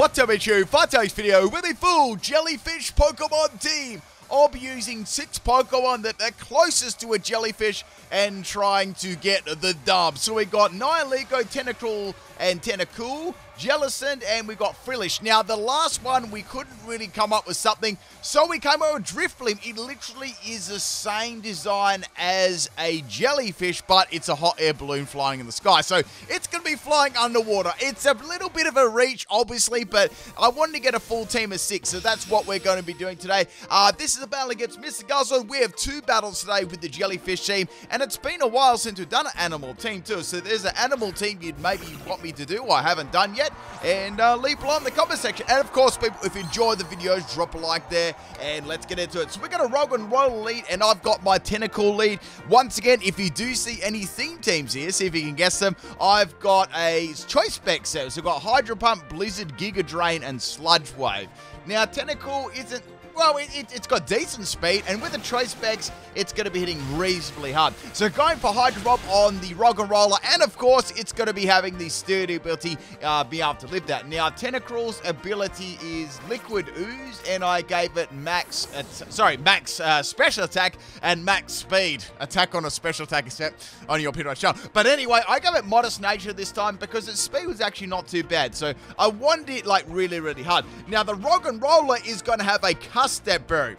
What's up, it's you, for today's video with a full jellyfish Pokemon team. I'll be using six Pokemon that are closest to a jellyfish and trying to get the dub. So we got Nihilego, Tentacruel, and Tentacool, Jellicent, and we got Frillish. Now, the last one, we couldn't really come up with something, so we came up with Drifblim. It literally is the same design as a jellyfish, but it's a hot air balloon flying in the sky. So it's going to be flying underwater. It's a little bit of a reach, obviously, but I wanted to get a full team of six, so that's what we're going to be doing today. Uh, this is a battle against Mr. Guzzlord. We have two battles today with the jellyfish team, and it's been a while since we've done an animal team, too. So there's an animal team you'd maybe want me to do, I haven't done yet, and uh, leave below in the comment section. And of course, people, if you enjoy the videos, drop a like there, and let's get into it. So we got a Roggenrola lead, and I've got my Tentacool lead. Once again, if you do see any theme teams here, see if you can guess them, I've got a choice spec set. So we've got Hydro Pump, Blizzard, Giga Drain, and Sludge Wave. Now, Tentacool isn't well, it, has it, got decent speed, and with the choice specs, it's going to be hitting reasonably hard. So going for Hydro Pump on the Roggenrola, and of course, it's going to be having the sturdy ability, uh, be able to live that. Now, Tentacruel's ability is Liquid Ooze, and I gave it max, sorry, max uh, special attack and max speed. Attack on a special attack except on your Pinot shell. But anyway, I gave it Modest Nature this time because its speed was actually not too bad. So I wanted it like really, really hard. Now, the Roggenrola is going to have a custom step burrow.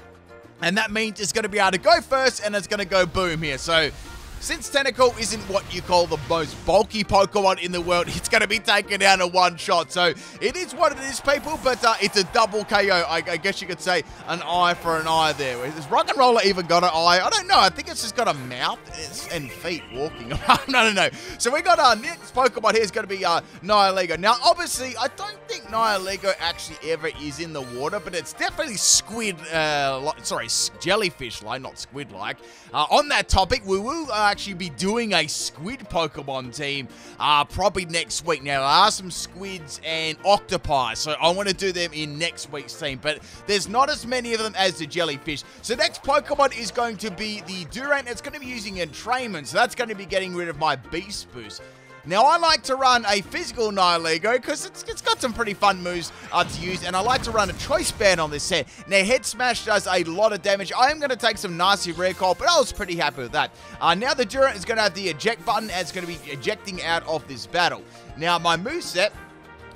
And that means it's going to be able to go first and it's going to go boom here. So since Tentacool isn't what you call the most bulky Pokemon in the world, it's going to be taken down in one shot. So it is what it is, people, but uh, it's a double KO. I, I, guess you could say an eye for an eye there. Has Roggenrola even got an eye? I don't know. I think it's just got a mouth and feet walking around. no, no, no. So we got our next Pokemon here is going to be uh, Nihilego. Now, obviously, I don't think Nihilego actually ever is in the water, but it's definitely squid, uh, sorry, jellyfish-like, not squid-like. Uh, on that topic, we will uh, actually be doing a squid Pokemon team uh, probably next week. Now, there are some squids and octopi, so I want to do them in next week's team, but there's not as many of them as the jellyfish. So next Pokemon is going to be the Durant. It's going to be using Entrainment, so that's going to be getting rid of my Beast Boost. Now, I like to run a physical Nihilego because it's, it's got some pretty fun moves uh, to use, and I like to run a Choice Band on this set. Now, Head Smash does a lot of damage. I am going to take some nasty recoil, but I was pretty happy with that. Uh, now, the Durant is going to have the eject button, and it's going to be ejecting out of this battle. Now, my move set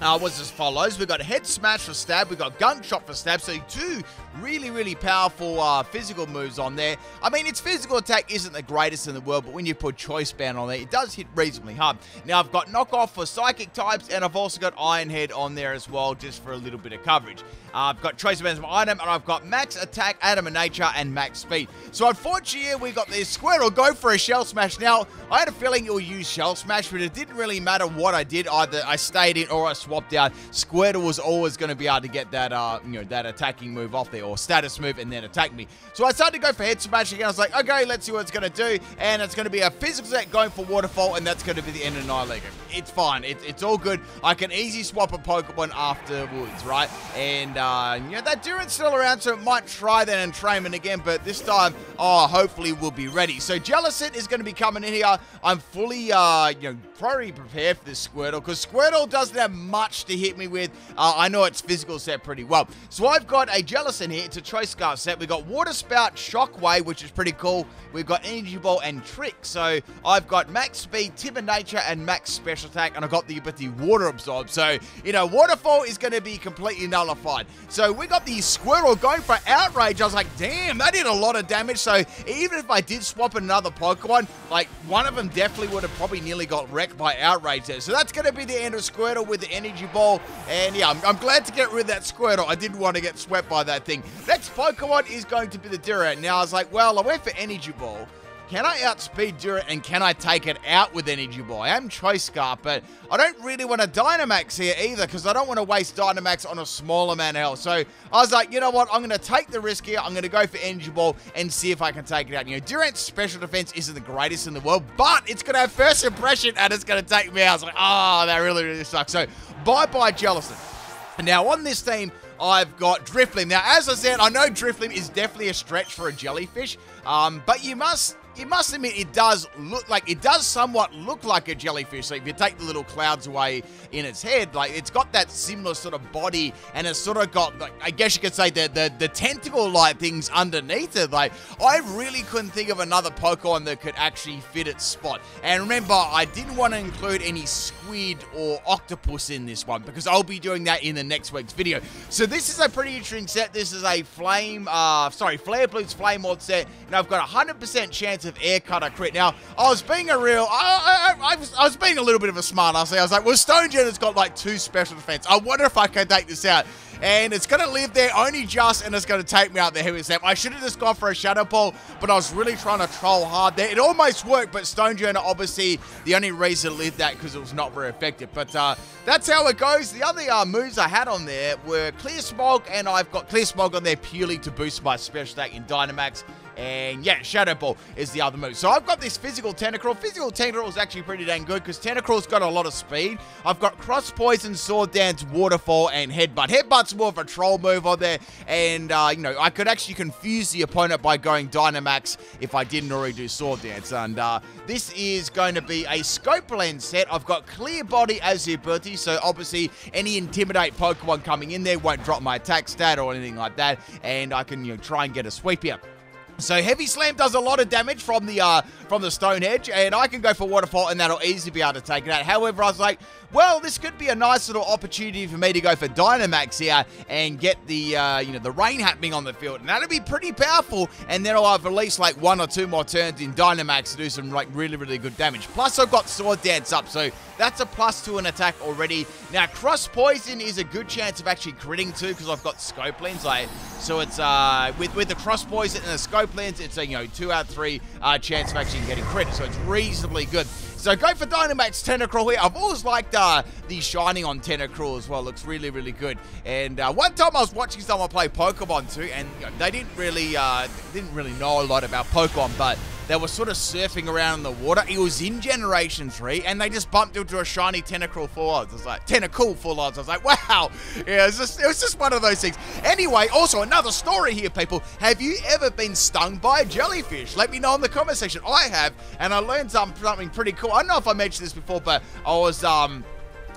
uh, was as follows. We've got Head Smash for stab. We've got Gunk Shot for stab. So two really, really powerful uh, physical moves on there. I mean, its physical attack isn't the greatest in the world, but when you put Choice Band on there, it does hit reasonably hard. Now, I've got Knockoff for Psychic types, and I've also got Iron Head on there as well, just for a little bit of coverage. Uh, I've got Choice Band as my item, and I've got Max Attack, Adamant Nature, and Max Speed. So unfortunately, we got this Squirtle go for a Shell Smash. Now, I had a feeling it would use Shell Smash, but it didn't really matter what I did. Either I stayed in or I swapped out. Squirtle was always going to be able to get that, uh, you know, that attacking move off there, or status move, and then attack me. So I started to go for head smash again. I was like, okay, let's see what it's going to do. And it's going to be a physical set going for Waterfall, and that's going to be the end of Nihilego. It's fine. It, it's all good. I can easy swap a Pokemon afterwards, right? And, uh, you know, that Durant's still around, so it might try that entrainment again, but this time, oh, hopefully we'll be ready. So Jellicent is going to be coming in here. I'm fully, uh, you know, probably prepared for this Squirtle, because Squirtle doesn't have much to hit me with. Uh, I know its physical set pretty well. So I've got a Jellicent here. It's a Choice Scarf set. We've got Water Spout, Shockwave, which is pretty cool. We've got Energy Ball and Trick. So I've got Max Speed, Timid Nature, and Max Special Attack, and I've got the ability Water Absorb. So, you know, Waterfall is going to be completely nullified. So we got the Squirtle going for Outrage. I was like, damn, that did a lot of damage. So even if I did swap another Pokemon, like one of them definitely would have probably nearly got wrecked by Outrage there. So that's going to be the end of Squirtle with the Energy Ball. And yeah, I'm, I'm glad to get rid of that Squirtle. I didn't want to get swept by that thing. Next Pokemon is going to be the Durant. Now I was like, well, I went for Energy Ball. Can I outspeed Durant and can I take it out with Energy Ball? I am Choice Scarf, but I don't really want to Dynamax here either because I don't want to waste Dynamax on a small amount of health. So I was like, you know what? I'm going to take the risk here. I'm going to go for Energy Ball and see if I can take it out. You know, Durant's special defense isn't the greatest in the world, but it's going to have first impression and it's going to take me out. I was like, oh, that really, really sucks. So bye-bye Jellicent. Now on this team, I've got Drifblim. Now, as I said, I know Drifblim is definitely a stretch for a jellyfish, um, but you must you must admit it does look like it does somewhat look like a jellyfish. So if you take the little clouds away in its head, like it's got that similar sort of body, and it's sort of got, like, I guess you could say the the, the tentacle like things underneath it. Like I really couldn't think of another Pokemon that could actually fit its spot. And remember, I didn't want to include any squid or octopus in this one because I'll be doing that in the next week's video. So this is a pretty interesting set. This is a flame, uh, sorry, Flare Boost Flame Orb set, and I've got a 100% chance of air cutter crit. Now, I was being a real, I, I, I, was, I was being a little bit of a smart ass. I was like, well, Stone Stonjourner has got like two special defense. I wonder if I can take this out and it's going to live there only just, and it's going to take me out the heavy step. I should have just gone for a Shadow Ball, but I was really trying to troll hard there. It almost worked, but Stone Stonjourner, obviously, the only reason it lived that because it was not very effective. But uh, that's how it goes. The other uh, moves I had on there were Clear Smog, and I've got Clear Smog on there purely to boost my special attack in Dynamax. And yeah, Shadow Ball is the other move. So I've got this Physical Tentacruel. Physical Tentacruel is actually pretty dang good because Tentacruel's got a lot of speed. I've got Cross Poison, Sword Dance, Waterfall, and Headbutt. Headbutt's more of a troll move on there. And, uh, you know, I could actually confuse the opponent by going Dynamax if I didn't already do Sword Dance. And uh, this is going to be a Scope Lens set. I've got Clear Body as the ability. So obviously any Intimidate Pokemon coming in there won't drop my attack stat or anything like that. And I can, you know, try and get a sweep here. So Heavy Slam does a lot of damage from the uh, from the Stone Edge, and I can go for Waterfall, and that'll easily be able to take it out. However, I was like, well, this could be a nice little opportunity for me to go for Dynamax here and get the uh, you know the rain happening on the field, and that'll be pretty powerful. And then I'll have at least like one or two more turns in Dynamax to do some like really really good damage. Plus, I've got Sword Dance up, so that's a plus to an attack already. Now, Cross Poison is a good chance of actually critting too because I've got Scope Lens. Like, so it's uh with with the Cross Poison and the Scope Lens, it's a you know two out of three uh, chance of actually getting credit, so it's reasonably good. So go for Dynamax Tentacruel here. I've always liked uh, the Shining on Tentacruel as well. Looks really, really good. And uh, one time I was watching someone play Pokemon too, and you know, they didn't really uh, didn't really know a lot about Pokemon, but they were sort of surfing around in the water. It was in Generation 3, and they just bumped into a shiny Tentacruel full odds. I was like, Tentacool full odds. I was like, wow. Yeah, it was, just, it was just one of those things. Anyway, also another story here, people. Have you ever been stung by a jellyfish? Let me know in the comment section. I have, and I learned something pretty cool. I don't know if I mentioned this before, but I was, um,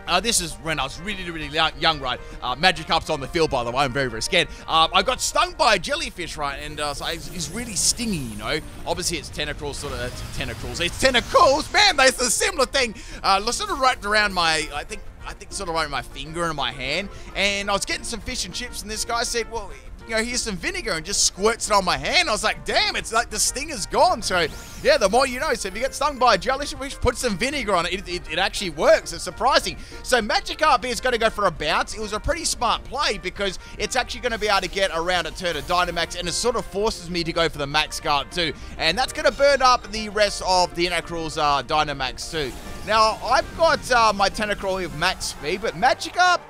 uh, this is when I was really, really young, right? Uh, Magikarp's on the field, by the way. I'm very, very scared. Uh, I got stung by a jellyfish, right? And uh, so it's, really stingy, you know? Obviously, it's tentacles, sort of, It's tentacles. It's tentacles! Man, that's a similar thing. Uh, sort of wrapped around my, I think, I think sort of around my finger and my hand. And I was getting some fish and chips, and this guy said, well, you know, here's some vinegar and just squirts it on my hand. I was like, damn, it's like the sting is gone. So, yeah, the more you know. So if you get stung by a jellyfish, put some vinegar on it. It, it, it actually works. It's surprising. So Magikarp is going to go for a bounce. It was a pretty smart play because it's actually going to be able to get around a turn of Dynamax and it sort of forces me to go for the Max Guard too. And that's going to burn up the rest of the Tentacruel's uh, Dynamax too. Now, I've got uh, my Tentacruel with max speed, but Magikarp,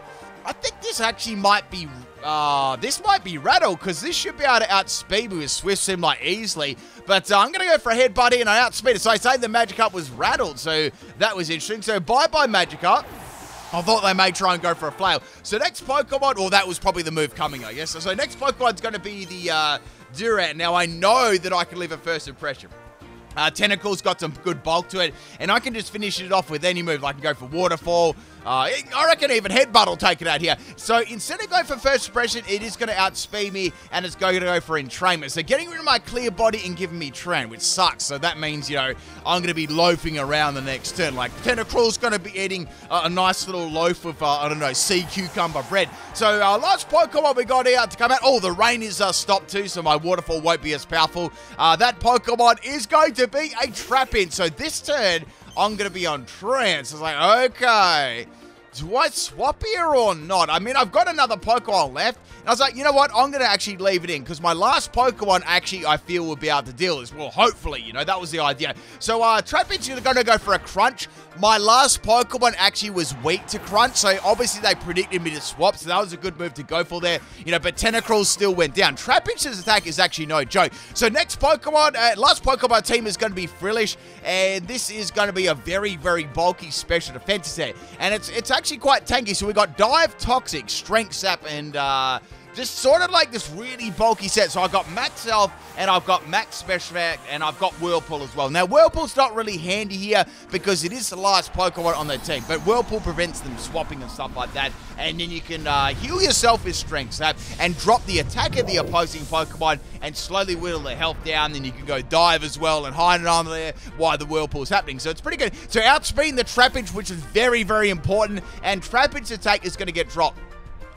I think this actually might be uh, this might be Rattle, because this should be able to outspeed me with Swift Swim like easily. But uh, I'm going to go for a head buddy and I outspeed it. So I say the Magikarp was rattled, so that was interesting. So bye-bye Magikarp. I thought they may try and go for a flail. So next Pokemon, or that was probably the move coming, I guess. So next Pokemon's going to be the uh, Durant. Now I know that I can leave a first impression. Uh, Tentacle's got some good bulk to it, and I can just finish it off with any move. I can go for Waterfall, uh, I reckon even Headbutt will take it out here. So instead of going for First Impression, it is going to outspeed me, and it's going to go for Entrainment. So getting rid of my Clear Body and giving me Truant, which sucks. So that means, you know, I'm going to be loafing around the next turn. Like, Tentacruel's going to be eating uh, a nice little loaf of, uh, I don't know, sea cucumber bread. So uh, last Pokemon we got here to come out. Oh, the rain is uh, stopped too, so my Waterfall won't be as powerful. Uh, that Pokemon is going to be a Trapinch. So this turn, I'm to be on trance. It's like, okay, do I swap here or not? I mean, I've got another Pokemon left. And I was like, you know what? I'm going to actually leave it in because my last Pokemon actually I feel will be able to deal this. Well, hopefully, you know, that was the idea. So, uh, Trapinch is going to go for a Crunch. My last Pokemon actually was weak to Crunch, so obviously they predicted me to swap, so that was a good move to go for there. You know, but Tentacruel still went down. Trapinch's attack is actually no joke. So next Pokemon, uh, last Pokemon team is going to be Frillish, and this is going to be a very, very bulky special defense set. And it's, it's actually quite tanky, so we got Dive, Toxic, Strength Sap, and, uh, just sort of like this really bulky set. So I've got max health and I've got max special and I've got Whirlpool as well. Now, Whirlpool's not really handy here because it is the last Pokemon on the team, but Whirlpool prevents them swapping and stuff like that. And then you can uh, heal yourself with Strength Sap and drop the attack of the opposing Pokemon and slowly whittle their health down. Then you can go dive as well and hide it on there while the Whirlpool's happening. So it's pretty good. So outspeeding the Trapinch, which is very, very important, and Trapinch attack is going to get dropped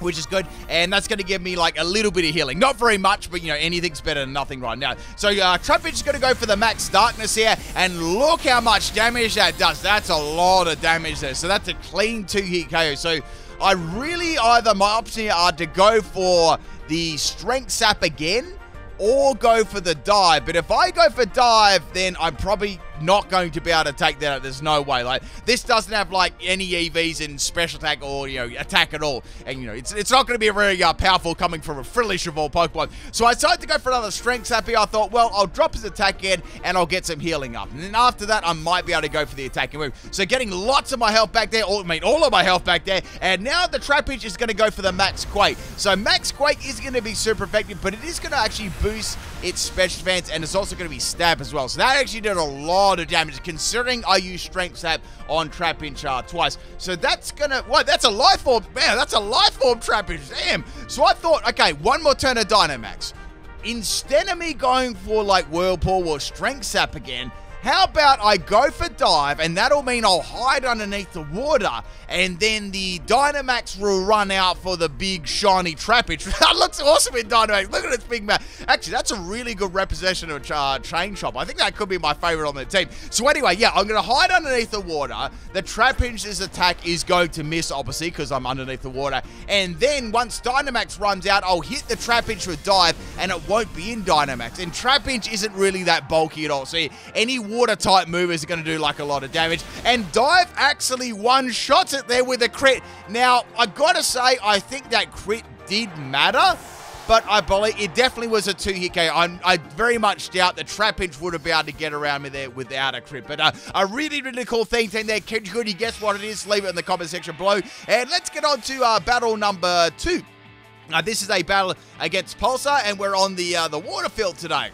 which is good. And that's going to give me like a little bit of healing. Not very much, but you know, anything's better than nothing right now. So uh, Trapinch is going to go for the max darkness here. And look how much damage that does. That's a lot of damage there. So that's a clean two hit KO. So I really either my options are to go for the strength sap again or go for the dive. But if I go for dive, then I'm probably not going to be able to take that out. There's no way. Like this doesn't have like any EVs in special attack or you know attack at all, and you know it's it's not going to be very uh, powerful coming from a Frillish of all Pokemon. So I decided to go for another Strength Sappy. I thought, well, I'll drop his attack in and I'll get some healing up, and then after that I might be able to go for the attacking move. So getting lots of my health back there, or I mean all of my health back there, and now the Trapinch is going to go for the Max Quake. So Max Quake is going to be super effective, but it is going to actually boost its special defense, and it's also going to be stab as well. So that actually did a lot of damage, considering I used Strength Sap on Trapinch uh, twice. So that's going to, what, that's a life orb, man, that's a life orb Trapinch, damn. So I thought, okay, one more turn of Dynamax. Instead of me going for like Whirlpool or Strength Sap again, how about I go for dive, and that'll mean I'll hide underneath the water, and then the Dynamax will run out for the big shiny Trapinch. that looks awesome in Dynamax. Look at its big mouth. Actually, that's a really good representation of uh, Chain Chomp. I think that could be my favorite on the team. So anyway, yeah, I'm going to hide underneath the water. The Trapinch's attack is going to miss, obviously, because I'm underneath the water. And then once Dynamax runs out, I'll hit the Trapinch with dive, and it won't be in Dynamax. And Trapinch isn't really that bulky at all. So any water type move is going to do like a lot of damage. And Dive actually one shots it there with a crit. Now, I got to say, I think that crit did matter. But I believe it definitely was a two hit KO. I, I very much doubt the Trapinch would have been able to get around me there without a crit. But uh, a really, really cool thing team there. Can you guess what it is? Leave it in the comment section below. And let's get on to uh, battle number two. Uh, this is a battle against Pulsar, and we're on the uh, the water field today.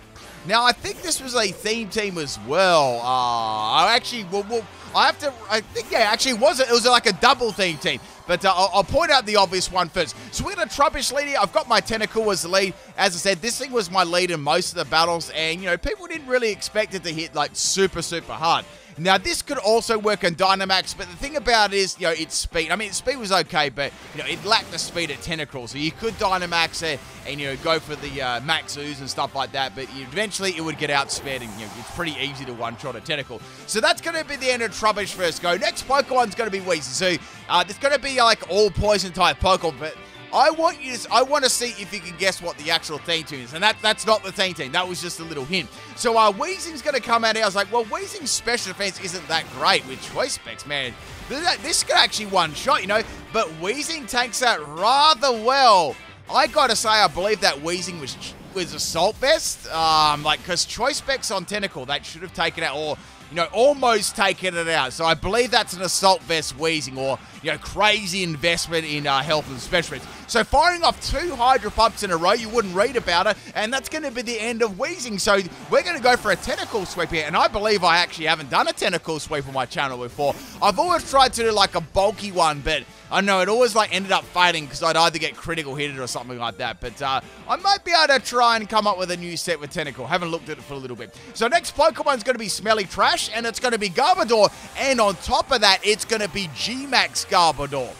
Now, I think this was a theme team as well. Uh, I actually, well, well, I have to, I think, yeah, actually was, it was like a double theme team. But uh, I'll, I'll, point out the obvious one first. So we're going to Trubbish lead here. I've got my Tentacool as the lead. As I said, this thing was my lead in most of the battles. And, you know, people didn't really expect it to hit, like, super, super hard. Now, this could also work on Dynamax, but the thing about it is, you know, its speed. I mean, its speed was okay, but, you know, it lacked the speed at Tentacruel. So you could Dynamax it and, you know, go for the uh, Max Ooze and stuff like that, but eventually it would get outspeed, and, you know, it's pretty easy to one-shot a Tentacool. So that's going to be the end of Trubbish first go. Next Pokemon's going to be Weezing. So uh, there's going to be, like, all poison-type Pokemon, but I want you to, I want to see if you can guess what the actual theme tune is. And that that's not the theme tune. That was just a little hint. So uh, Weezing's going to come out here. I was like, well, Weezing's special defense isn't that great with choice specs, man. This could actually one shot, you know. But Weezing takes that rather well. I got to say, I believe that Weezing was was Assault Vest. Um, like, because choice specs on Tentacool, that should have taken out, or you know, almost taken it out. So I believe that's an assault vest Weezing or, you know, crazy investment in uh, health and special So firing off two Hydro Pumps in a row, you wouldn't read about it, and that's going to be the end of Weezing. So we're going to go for a Tentacool sweep here, and I believe I actually haven't done a Tentacool sweep on my channel before. I've always tried to do like a bulky one, but I know it always like ended up fading because I'd either get critical hit or something like that. But uh, I might be able to try and come up with a new set with Tentacool. Haven't looked at it for a little bit. So next Pokemon's going to be Smelly Trash, and it's going to be Garbodor. And on top of that, it's going to be G-Max Garbodor.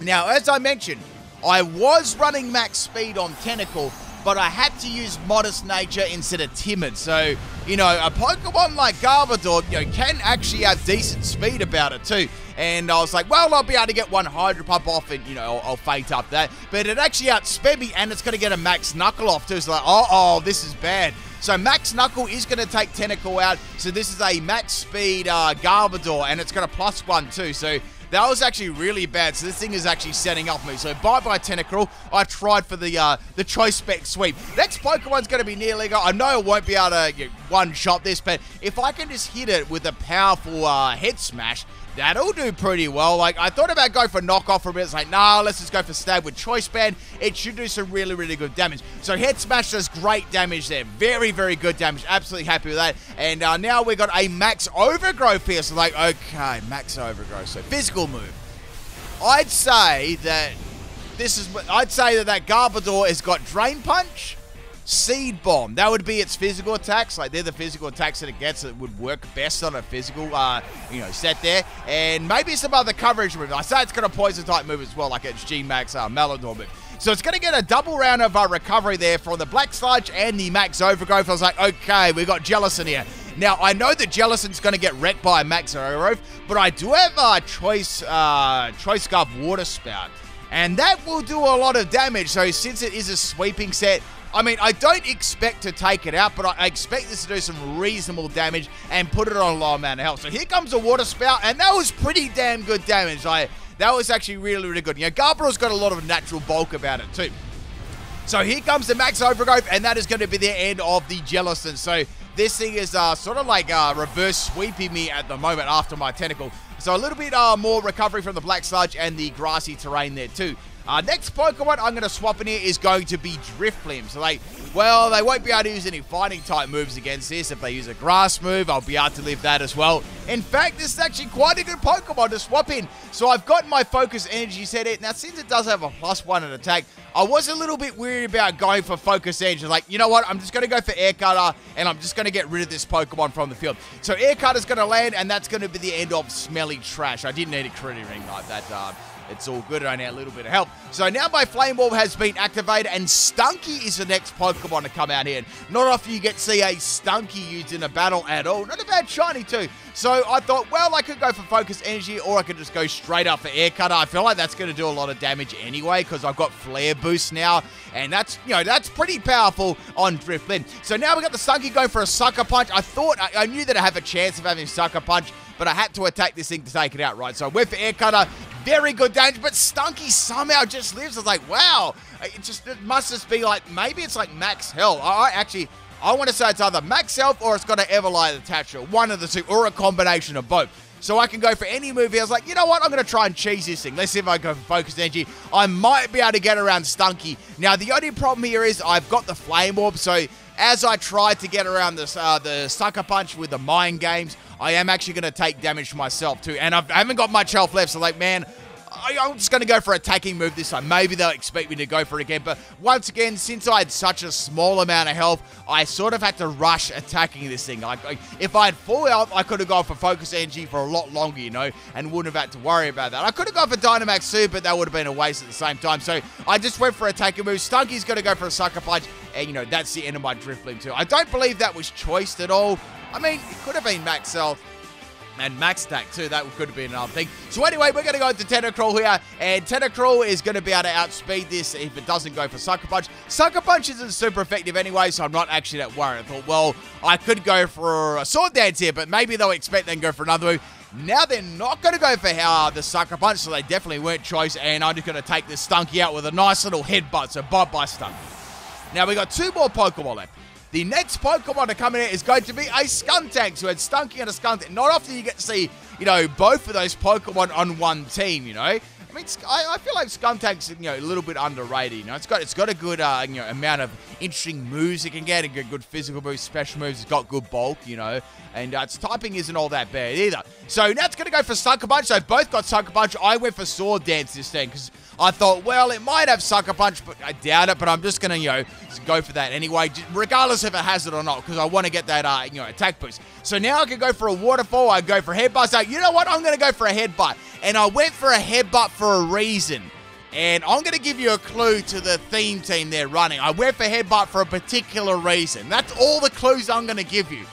Now, as I mentioned, I was running max speed on Tentacool, but I had to use Modest Nature instead of Timid. So, you know, a Pokemon like Garbodor, you know, can actually have decent speed about it too. And I was like, well, I'll be able to get one Hydro Pump off and, you know, I'll, I'll up that. But it actually outsped me and it's going to get a Max Knuckle off too. It's like, oh, oh, this is bad. So Max Knuckle is going to take Tentacool out. So this is a max speed uh, Garbodor, and it's got a plus one too. So That was actually really bad. So this thing is actually setting up me. So bye-bye Tentacruel. I tried for the uh, the choice spec sweep. Next Pokemon's going to be Nihilego. I know I won't be able to you know, one-shot this, but if I can just hit it with a powerful uh, head smash, That'll do pretty well. Like, I thought about going for knockoff for a bit. It's like, nah, let's just go for stab with Choice Band. It should do some really, really good damage. So Head Smash does great damage there. Very, very good damage. Absolutely happy with that. And uh, now we got a Max Overgrowth here. So, like, okay, Max Overgrowth. So, physical move. I'd say that this is... I'd say that that Garbodor has got Drain Punch Seed Bomb. That would be its physical attacks. Like, they're the physical attacks that it gets that would work best on a physical, uh, you know, set there. And maybe some other coverage move. I say it's got a poison type move as well, like its G-Max uh, Malodor move. So it's going to get a double round of uh, recovery there from the Black Sludge and the Max Overgrowth. I was like, okay, we got Jellicent here. Now, I know that Jellicent's going to get wrecked by Max Overgrowth, but I do have a Choice, uh, Choice Scarf Water Spout. And that will do a lot of damage. So since it is a sweeping set, I mean, I don't expect to take it out, but I expect this to do some reasonable damage and put it on a low amount of health. So here comes a water spout, and that was pretty damn good damage. I That was actually really, really good. You know, Garbodor's got a lot of natural bulk about it too. So here comes the Max Overgrowth, and that is going to be the end of the Jellicent. So this thing is uh, sort of like uh, reverse sweeping me at the moment after my Tentacool. So a little bit uh, more recovery from the Black Sludge and the grassy terrain there too. Uh, next Pokemon I'm going to swap in here is going to be Drifblim. So they, well, they won't be able to use any fighting type moves against this. If they use a grass move, I'll be able to live that as well. In fact, this is actually quite a good Pokemon to swap in. So I've got my Focus Energy set. Now, since it does have a plus one in attack, I was a little bit weird about going for Focus Energy. Like, you know what? I'm just going to go for Air Cutter, and I'm just going to get rid of this Pokemon from the field. So Air Cutter's going to land, and that's going to be the end of Smelly Trash. I didn't need a Critty Ring like that. Uh, it's all good. I only a little bit of help. So now my Flame Orb has been activated, and Stunky is the next Pokemon to come out here. Not often you get to see a Stunky used in a battle at all. Not a bad shiny too. So I thought, well, I could go for Focus Energy, or I could just go straight up for Air Cutter. I feel like that's going to do a lot of damage anyway, because I've got Flare Boost now, and that's, you know, that's pretty powerful on Drifblim. So now we got the Stunky going for a Sucker Punch. I thought, I, I knew that I have a chance of having Sucker Punch, but I had to attack this thing to take it out, right? So I went for Air Cutter, very good damage, but Stunky somehow just lives. I was like, wow, it just it must just be like, maybe it's like max health. I actually, I want to say it's either max health or it's got an Eviolite attached one of the two, or a combination of both. So I can go for any move. I was like, you know what? I'm going to try and cheese this thing. Let's see if I go for Focus Energy. I might be able to get around Stunky. Now, the only problem here is I've got the Flame Orb, so as I tried to get around this, uh, the Sucker Punch with the Mind Games, I am actually going to take damage myself too. And I've, I haven't got much health left, so like, man, I, am just going to go for attacking move this time. Maybe they'll expect me to go for it again. But once again, since I had such a small amount of health, I sort of had to rush attacking this thing. Like, like if I had full health, I could have gone for Focus Energy for a lot longer, you know, and wouldn't have had to worry about that. I could have gone for Dynamax too, but that would have been a waste at the same time. So I just went for attacking move. Stunky's going to go for a Sucker Punch. And, you know, that's the end of my Drifblim too. I don't believe that was choiced at all. I mean, it could have been max health and max Stack too. That could have been another thing. So anyway, we're going to go into Tentacruel here, and Tentacruel is going to be able to outspeed this if it doesn't go for Sucker Punch. Sucker Punch isn't super effective anyway, so I'm not actually that worried. I thought, well, I could go for a Sword Dance here, but maybe they'll expect then go for another move. Now they're not going to go for uh, the Sucker Punch, so they definitely weren't choice, and I'm just going to take this Stunky out with a nice little headbutt, so bye-bye Stunky. Now we got two more Pokemon left. The next Pokemon to come in is going to be a Skuntank. So it's Stunky and a Skuntank. Not often you get to see, you know, both of those Pokemon on one team, you know. I mean, I, I feel like Skuntank's, you know, a little bit underrated. You know, it's got it's got a good, uh, you know, amount of interesting moves it can get, a good, good physical moves, special moves. It's got good bulk, you know, and uh, its typing isn't all that bad either. So now it's going to go for Sucker Punch. So both got Sucker Punch. I went for Sword Dance this thing because I thought, well, it might have Sucker Punch, but I doubt it. But I'm just going to, you know, go for that anyway, regardless if it has it or not, because I want to get that, uh, you know, attack boost. So now I can go for a Waterfall. I go for Headbutt. So, you know what? I'm going to go for a Headbutt. And I went for a Headbutt for a reason. And I'm going to give you a clue to the theme team they're running. I went for Headbutt for a particular reason. That's all the clues I'm going to give you.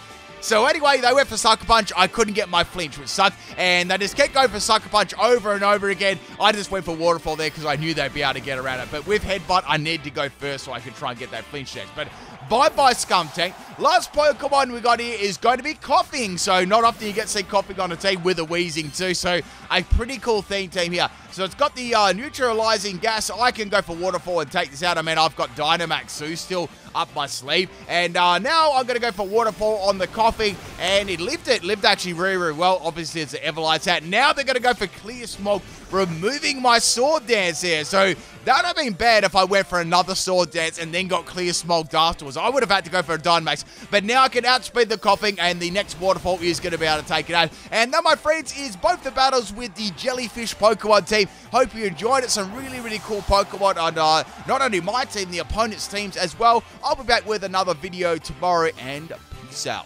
So anyway, they went for Sucker Punch. I couldn't get my flinch, which sucked. And they just kept going for Sucker Punch over and over again. I just went for Waterfall there because I knew they'd be able to get around it. But with Headbutt, I need to go first so I could try and get that flinch chance. But bye-bye Skuntank. Last Pokemon we got here is going to be Koffing. So not often you get to see Koffing on a team with a Weezing too. So a pretty cool theme team here. So it's got the uh, neutralizing gas. I can go for Waterfall and take this out. I mean, I've got Dynamax who's still up my sleeve. And uh, now I'm going to go for Waterfall on the Koffing. And it lived it. Lived actually very, very well. Obviously, it's the Eviolite's hat. Now they're going to go for Clear Smog, removing my Sword Dance here. So that would have been bad if I went for another Sword Dance and then got Clear Smog afterwards. I would have had to go for a Dynamax. But now I can outspeed the Koffing, and the next Waterfall is going to be able to take it out. And that, my friends, is both the battles with the Jellyfish Pokemon team. Hope you enjoyed it. Some really, really cool Pokemon on uh, not only my team, the opponent's teams as well. I'll be back with another video tomorrow, and peace out.